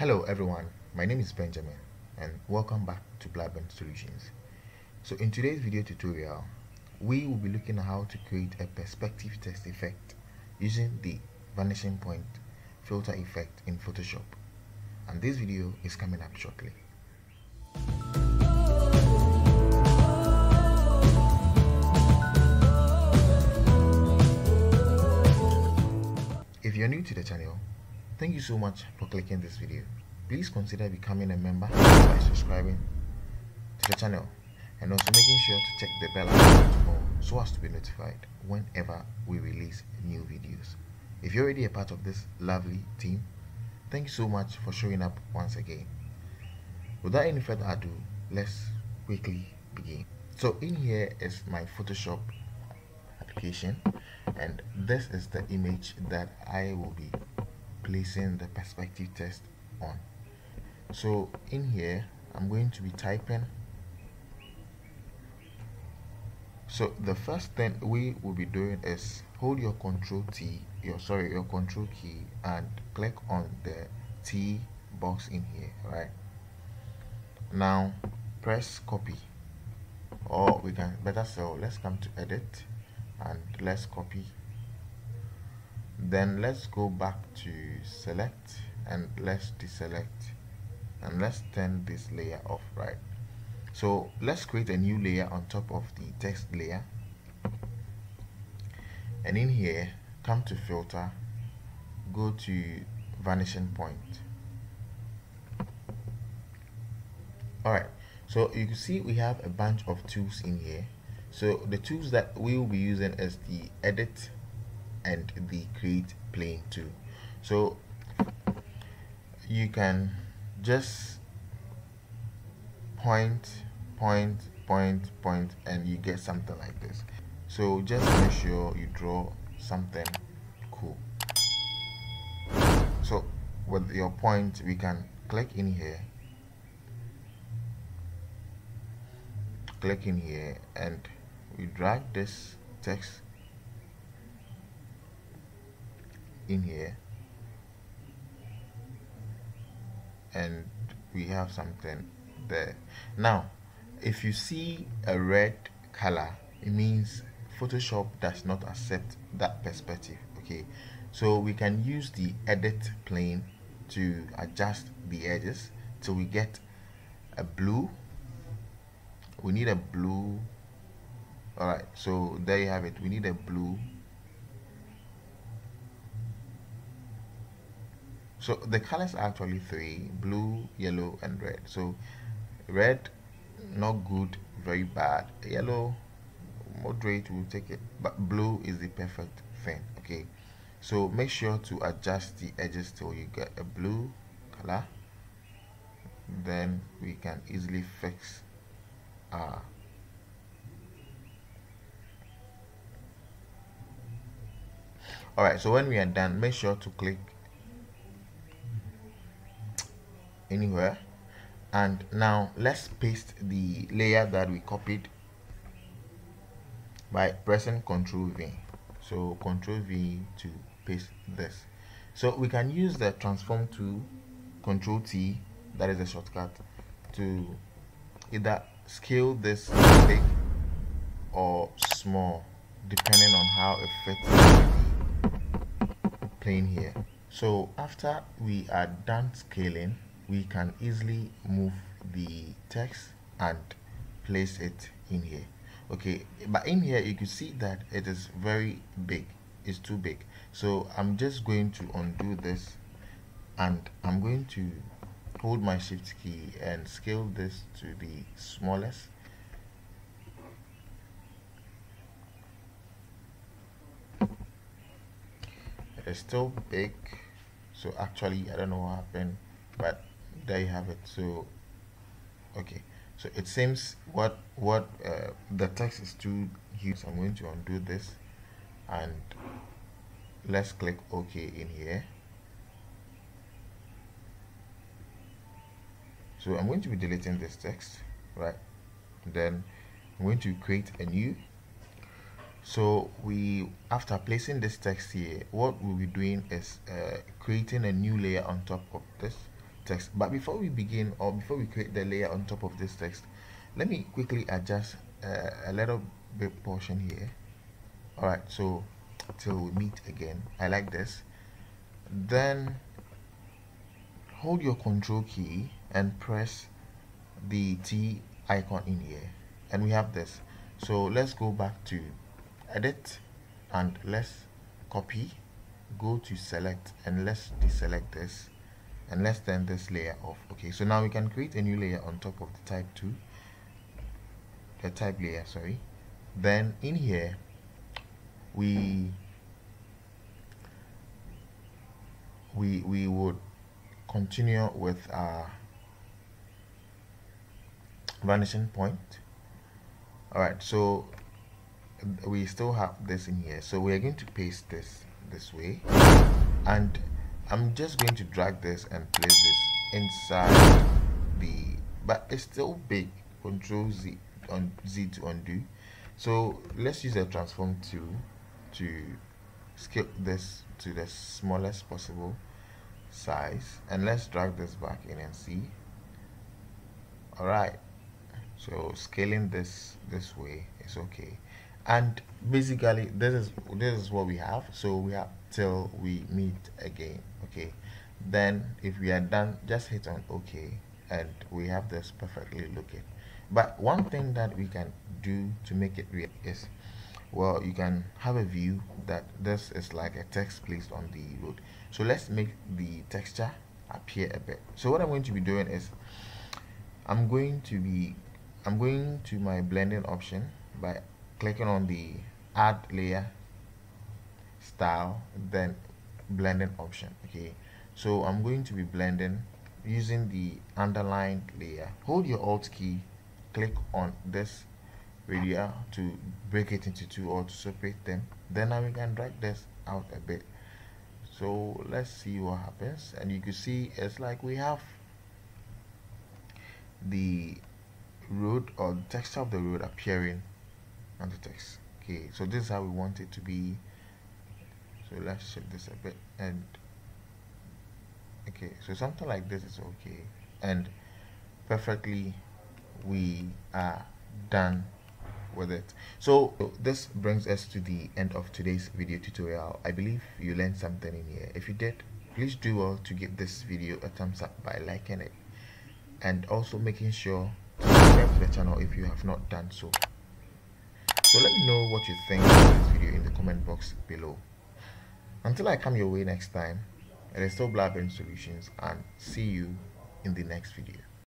Hello everyone, my name is Benjamin and welcome back to Blaben Solutions. So in today's video tutorial, we will be looking at how to create a perspective text effect using the vanishing point filter effect in Photoshop. And this video is coming up shortly. If you're new to the channel, thank you so much for clicking this video. Please consider becoming a member by subscribing to the channel and also making sure to check the bell icon so as to be notified whenever we release new videos. If you're already a part of this lovely team, thank you so much for showing up once again. Without any further ado, let's quickly begin. So in here is my Photoshop application and this is the image that I will be placing the perspective test on. So in here I'm going to be typing. So the first thing we will be doing is hold your control T your sorry your control key and click on the T box in here right? Now press copy. Or we can better so let's come to edit and let's copy then let's go back to select and let's deselect and let's turn this layer off right? So let's create a new layer on top of the text layer. And in here come to filter go to vanishing point. All right so you can see we have a bunch of tools in here. So the tools that we will be using is the edit and the create plane tool so you can just point point point point and you get something like this. So just make sure you draw something cool. So with your point we can click in here. Click in here and we drag this text in here. And we have something there. Now if you see a red color it means Photoshop does not accept that perspective okay? So we can use the edit plane to adjust the edges. Till we get a blue. We need a blue. All right so there you have it. We need a blue so the colors are actually three blue yellow and red. So red not good very bad. Yellow moderate will take it. But blue is the perfect thing okay? So make sure to adjust the edges till you get a blue color. Then we can easily fix our all right so when we are done make sure to click anywhere. And now let's paste the layer that we copied by pressing ctrl v. So ctrl v to paste this. So we can use the transform tool ctrl t that is a shortcut to either scale this big or small depending on how it fits the plane here. So after we are done scaling we can easily move the text and place it in here. Okay but in here you can see that it is very big. It's too big. So i'm just going to undo this and i'm going to hold my shift key and scale this to the smallest. It is still big. So actually i don't know what happened but there you have it. So okay. So it seems what what uh, the text is too huge i'm going to undo this and let's click ok in here. So i'm going to be deleting this text right? Then i'm going to create a new. So we after placing this text here what we'll be doing is uh, creating a new layer on top of this text. But before we begin or before we create the layer on top of this text let me quickly adjust uh, a little bit portion here. All right so till we meet again. I like this. Then hold your control key and press the t icon in here. And we have this. So let's go back to edit and let's copy. Go to select and let's deselect this and let's turn this layer off. Okay so now we can create a new layer on top of the type 2 the type layer sorry. Then in here we we we would continue with our vanishing point. All right so we still have this in here. So we are going to paste this this way. And I'm just going to drag this and place this inside the but it's still big. Control Z on Z to undo. So let's use a transform tool to scale this to the smallest possible size. And let's drag this back in and see. All right so scaling this this way is okay. And basically this is this is what we have. So we have till we meet again okay? Then if we are done just hit on ok and we have this perfectly looking. But one thing that we can do to make it real is well you can have a view that this is like a text placed on the road. So let's make the texture appear a bit. So what i'm going to be doing is i'm going to be i'm going to my blending option by clicking on the add layer style then blending option okay? So i'm going to be blending using the underlined layer. Hold your alt key click on this area to break it into two or to separate them. Then now we can drag this out a bit. So let's see what happens. And you can see it's like we have the road or the texture of the road appearing on the text okay? So this is how we want it to be so let's shift this a bit and okay so something like this is okay and perfectly we are done with it. So this brings us to the end of today's video tutorial. I believe you learned something in here. If you did please do well to give this video a thumbs up by liking it and also making sure to subscribe to the channel if you have not done so. So let me know what you think of this video in the comment box below until i come your way next time it is still Blaben solutions and see you in the next video